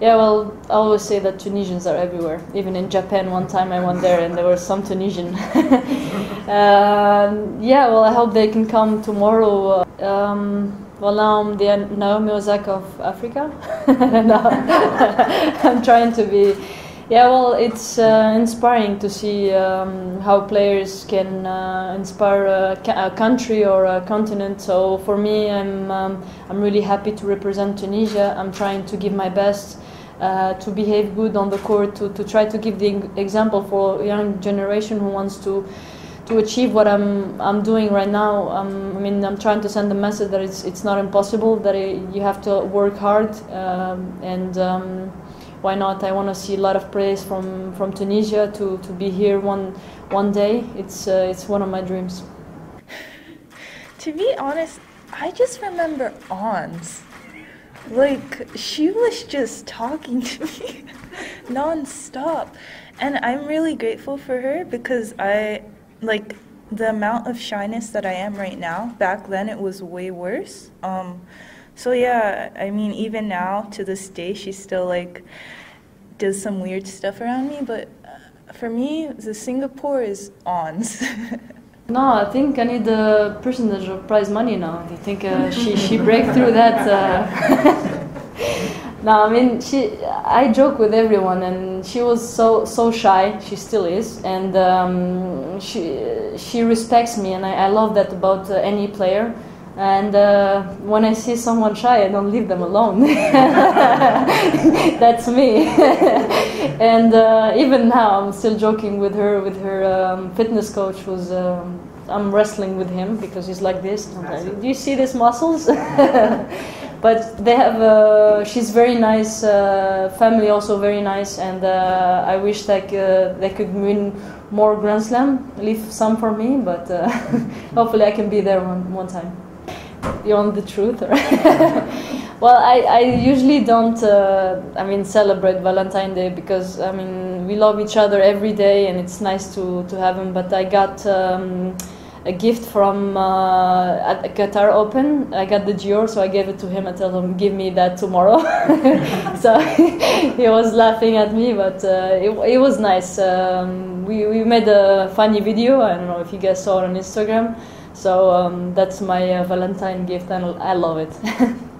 Yeah, well, I always say that Tunisians are everywhere. Even in Japan, one time I went there and there were some Tunisian. um, yeah, well, I hope they can come tomorrow. Um, well, now I'm the Naomi Osaka of Africa. I'm trying to be. Yeah, well, it's uh, inspiring to see um, how players can uh, inspire a, ca- a, country or a continent. So for me, I'm um, I'm really happy to represent Tunisia. I'm trying to give my best. Uh, to behave good on the court, to, to try to give the example for young generation who wants to to achieve what I'm I'm doing right now. Um, I mean, I'm trying to send the message that it's it's not impossible. That it, you have to work hard, um, and um, why not? I want to see a lot of praise from, from Tunisia to, to be here one one day. It's uh, it's one of my dreams. to be honest, I just remember Ons. Like she was just talking to me non-stop. And I'm really grateful for her because I like the amount of shyness that I am right now, back then it was way worse. Um, so yeah, I mean, even now to this day, she still like does some weird stuff around me. But uh, for me, the Singapore is ons. no, I think I need the percentage of prize money now. You think uh, she she break through that? Uh... no, I mean she. I joke with everyone, and she was so so shy. She still is, and um, she she respects me, and I, I love that about uh, any player. And uh, when I see someone shy, I don't leave them alone. That's me. and uh, even now, I'm still joking with her, with her um, fitness coach, who's um, I'm wrestling with him because he's like this. Like, Do you see these muscles? but they have. Uh, she's very nice. Uh, family also very nice, and uh, I wish that they could win more Grand Slam. Leave some for me, but hopefully I can be there one one time you want the truth well I, I usually don't uh, i mean celebrate valentine day because i mean we love each other every day and it's nice to, to have him but i got um, a gift from uh, at Qatar Open. I got the Dior, so I gave it to him. I told him, "Give me that tomorrow." so he was laughing at me, but uh, it, it was nice. Um, we we made a funny video. I don't know if you guys saw it on Instagram. So um, that's my uh, Valentine gift, and I love it.